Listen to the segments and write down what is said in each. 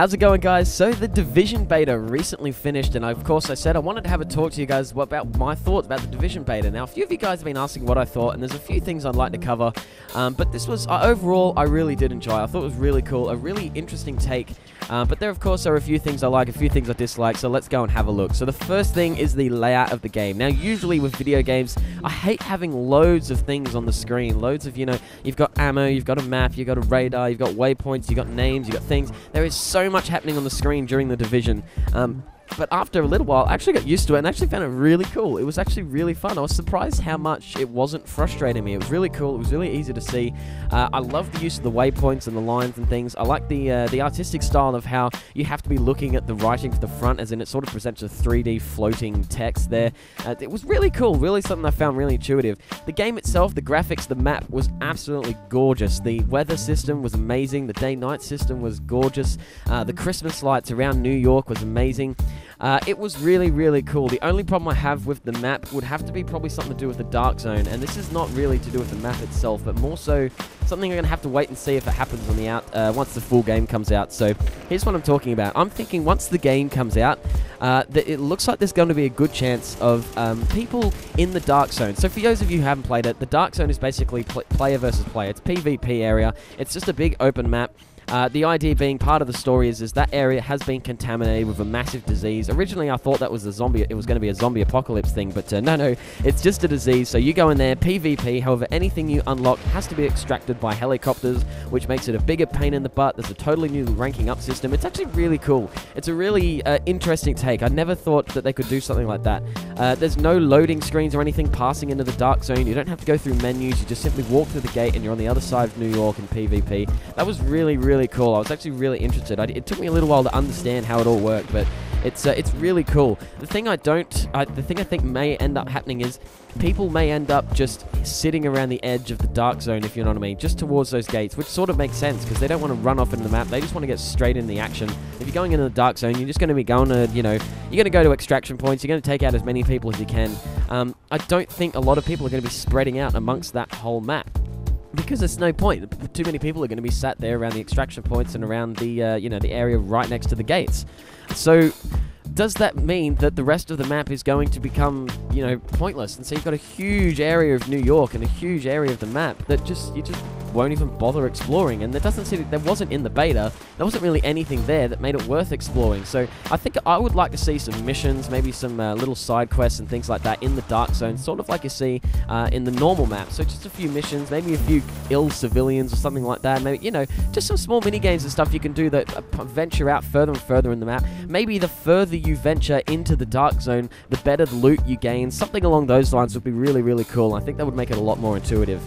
How's it going, guys? So the Division beta recently finished, and of course I said I wanted to have a talk to you guys about my thoughts about the Division beta. Now, a few of you guys have been asking what I thought, and there's a few things I'd like to cover, um, but this was, uh, overall, I really did enjoy. I thought it was really cool, a really interesting take, uh, but there, of course, are a few things I like, a few things I dislike, so let's go and have a look. So the first thing is the layout of the game. Now, usually with video games, I hate having loads of things on the screen, loads of, you know, you've got ammo, you've got a map, you've got a radar, you've got waypoints, you've got names, you've got things. There is so much happening on the screen during the division. Um, but after a little while, I actually got used to it and actually found it really cool. It was actually really fun. I was surprised how much it wasn't frustrating me. It was really cool. It was really easy to see. Uh, I love the use of the waypoints and the lines and things. I like the uh, the artistic style of how you have to be looking at the writing for the front, as in it sort of presents a 3D floating text there. Uh, it was really cool. Really something I found really intuitive. The game itself, the graphics, the map was absolutely gorgeous. The weather system was amazing. The day-night system was gorgeous. Uh, the Christmas lights around New York was amazing. Uh, it was really, really cool. The only problem I have with the map would have to be probably something to do with the Dark Zone, and this is not really to do with the map itself, but more so something I'm going to have to wait and see if it happens on the out uh, once the full game comes out. So here's what I'm talking about. I'm thinking once the game comes out, uh, it looks like there's going to be a good chance of um, people in the Dark Zone. So for those of you who haven't played it, the Dark Zone is basically pl player versus player. It's PvP area. It's just a big open map. Uh, the idea being part of the story is, is that area has been contaminated with a massive disease. Originally, I thought that was a zombie. It was going to be a zombie apocalypse thing, but uh, no, no, it's just a disease. So you go in there, PvP. However, anything you unlock has to be extracted by helicopters, which makes it a bigger pain in the butt. There's a totally new ranking up system. It's actually really cool. It's a really uh, interesting take. I never thought that they could do something like that. Uh, there's no loading screens or anything passing into the dark zone. You don't have to go through menus. You just simply walk through the gate and you're on the other side of New York in PvP. That was really, really really cool. I was actually really interested. I, it took me a little while to understand how it all worked, but it's uh, it's really cool. The thing I don't, I, the thing I think may end up happening is people may end up just sitting around the edge of the dark zone, if you know what I mean, just towards those gates, which sort of makes sense because they don't want to run off into the map. They just want to get straight in the action. If you're going into the dark zone, you're just going to be going to, you know, you're going to go to extraction points. You're going to take out as many people as you can. Um, I don't think a lot of people are going to be spreading out amongst that whole map because there's no point. Too many people are going to be sat there around the extraction points and around the uh, you know the area right next to the gates. So does that mean that the rest of the map is going to become, you know, pointless? And so you've got a huge area of New York and a huge area of the map that just you just won't even bother exploring. And there doesn't seem there wasn't in the beta. There wasn't really anything there that made it worth exploring. So I think I would like to see some missions, maybe some uh, little side quests and things like that in the dark zone, sort of like you see uh, in the normal map. So just a few missions, maybe a few ill civilians or something like that. Maybe you know, just some small mini games and stuff you can do that uh, venture out further and further in the map. Maybe the further you venture into the dark zone, the better the loot you gain. Something along those lines would be really, really cool. I think that would make it a lot more intuitive.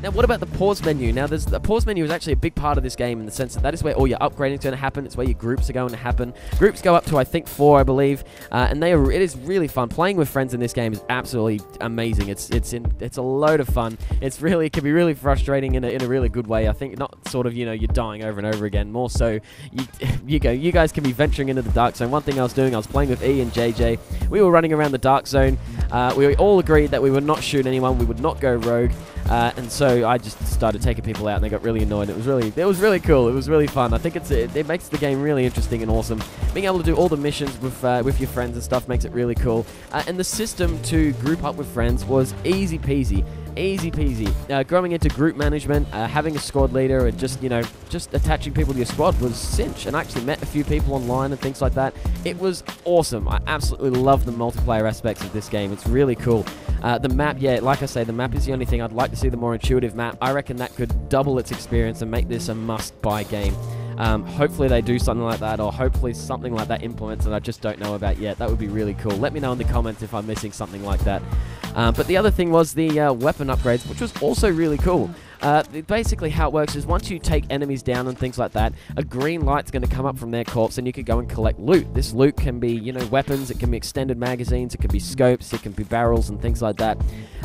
Now, what about the pause menu? Now, there's the pause menu is actually a big part of this game in the sense that that is where all your upgrading is going to happen. It's where your groups are going to happen. Groups go up to I think four, I believe, uh, and they are. It is really fun. Playing with friends in this game is absolutely amazing. It's it's in it's a load of fun. It's really it can be really frustrating in a, in a really good way. I think not sort of you know you're dying over and over again. More so, you you go you guys can be venturing into the dark zone. One thing I was doing, I was playing with E and JJ. We were running around the dark zone. Uh, we all agreed that we would not shoot anyone. We would not go rogue. Uh, and so I just started taking people out, and they got really annoyed. It was really, it was really cool. It was really fun. I think it's it, it makes the game really interesting and awesome. Being able to do all the missions with uh, with your friends and stuff makes it really cool. Uh, and the system to group up with friends was easy peasy easy peasy. Uh, growing into group management, uh, having a squad leader, and just you know, just attaching people to your squad was cinch. And I actually met a few people online and things like that. It was awesome. I absolutely love the multiplayer aspects of this game. It's really cool. Uh, the map, yeah, like I say, the map is the only thing I'd like to see the more intuitive map. I reckon that could double its experience and make this a must-buy game. Um, hopefully they do something like that, or hopefully something like that implements that I just don't know about yet. That would be really cool. Let me know in the comments if I'm missing something like that. Um, but the other thing was the uh, weapon upgrades, which was also really cool. Uh, basically, how it works is once you take enemies down and things like that, a green light's going to come up from their corpse, and you can go and collect loot. This loot can be, you know, weapons. It can be extended magazines. It can be scopes. It can be barrels and things like that.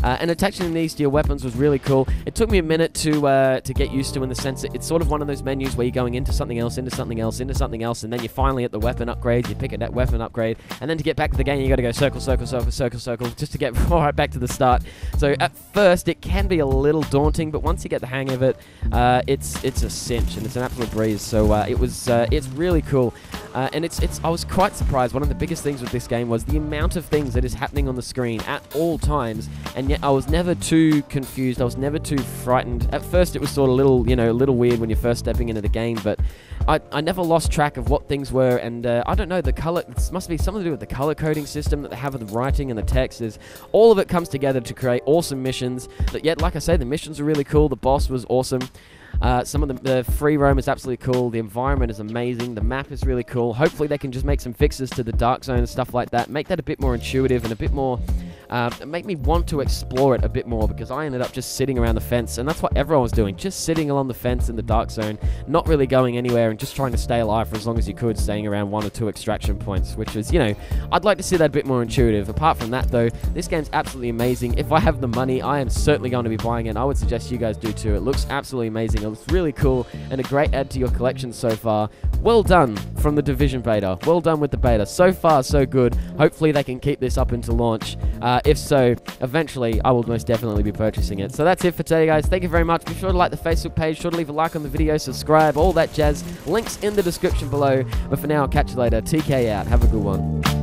Uh, and attaching these to your weapons was really cool. It took me a minute to uh, to get used to in the sense that it's sort of one of those menus where you're going into something else, into something else, into something else, and then you're finally at the weapon upgrade. You pick a weapon upgrade, and then to get back to the game, you got to go circle, circle, circle, circle, circle, just to get right back to the start. So at first, it can be a little daunting, but once you get the hang of it, uh, it's it's a cinch and it's an absolute breeze. So uh, it was uh, it's really cool. Uh, and it's it's I was quite surprised. One of the biggest things with this game was the amount of things that is happening on the screen at all times, and yet I was never too confused. I was never too frightened. At first, it was sort of a little you know a little weird when you're first stepping into the game, but I, I never lost track of what things were, and uh, I don't know the color. This must be something to do with the color coding system that they have with the writing and the text. Is all of it comes together to create awesome missions. But yet, like I say, the missions are really cool. The boss was awesome. Uh, some of the, the, free roam is absolutely cool. The environment is amazing. The map is really cool. Hopefully, they can just make some fixes to the dark zone and stuff like that. Make that a bit more intuitive and a bit more uh, make me want to explore it a bit more because I ended up just sitting around the fence, and that's what everyone was doing, just sitting along the fence in the dark zone, not really going anywhere, and just trying to stay alive for as long as you could, staying around one or two extraction points, which is, you know, I'd like to see that a bit more intuitive. Apart from that, though, this game's absolutely amazing. If I have the money, I am certainly going to be buying it. I would suggest you guys do too. It looks absolutely amazing. It looks really cool and a great add to your collection so far. Well done from the Division beta. Well done with the beta. So far, so good. Hopefully, they can keep this up into launch. Uh, if so, eventually I will most definitely be purchasing it. So that's it for today, guys. Thank you very much. Be sure to like the Facebook page, sure to leave a like on the video, subscribe, all that jazz. Links in the description below. But for now, I'll catch you later. TK out. Have a good one.